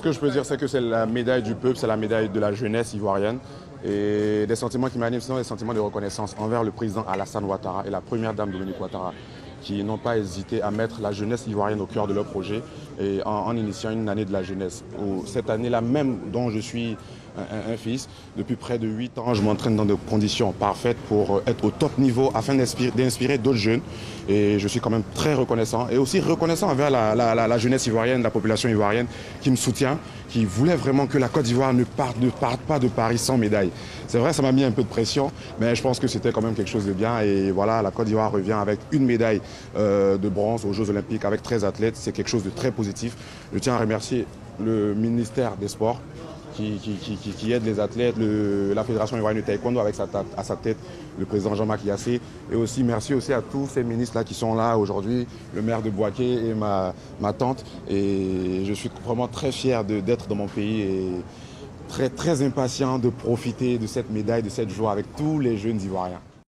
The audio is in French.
Ce que je peux dire, c'est que c'est la médaille du peuple, c'est la médaille de la jeunesse ivoirienne. Et des sentiments qui m'animent, sont des sentiments de reconnaissance envers le président Alassane Ouattara et la première dame Dominique Ouattara, qui n'ont pas hésité à mettre la jeunesse ivoirienne au cœur de leur projet et en, initiant une année de la jeunesse. Cette année-là même dont je suis un, fils. Depuis près de 8 ans, je m'entraîne dans des conditions parfaites pour euh, être au top niveau afin d'inspirer d'autres jeunes. Et je suis quand même très reconnaissant. Et aussi reconnaissant envers la, jeunesse ivoirienne, la population ivoirienne qui me soutient, qui voulait vraiment que la Côte d'Ivoire ne parte, pas de Paris sans médaille. C'est vrai, ça m'a mis un peu de pression, mais je pense que c'était quand même quelque chose de bien. Et voilà, la Côte d'Ivoire revient avec une médaille euh, de bronze aux Jeux Olympiques avec 13 athlètes. C'est quelque chose de très positif. Je tiens à remercier le ministère des Sports qui, aide les athlètes, la Fédération ivoirienne de taekwondo avec à sa tête le président Jean-Marc Yassé. Et aussi merci aussi à tous ces ministres-là qui sont là aujourd'hui, le maire de Boaké et ma, ma tante. Et je suis vraiment très fier d'être dans mon pays et très, très impatient de profiter de cette médaille, de cette joie avec tous les jeunes Ivoiriens.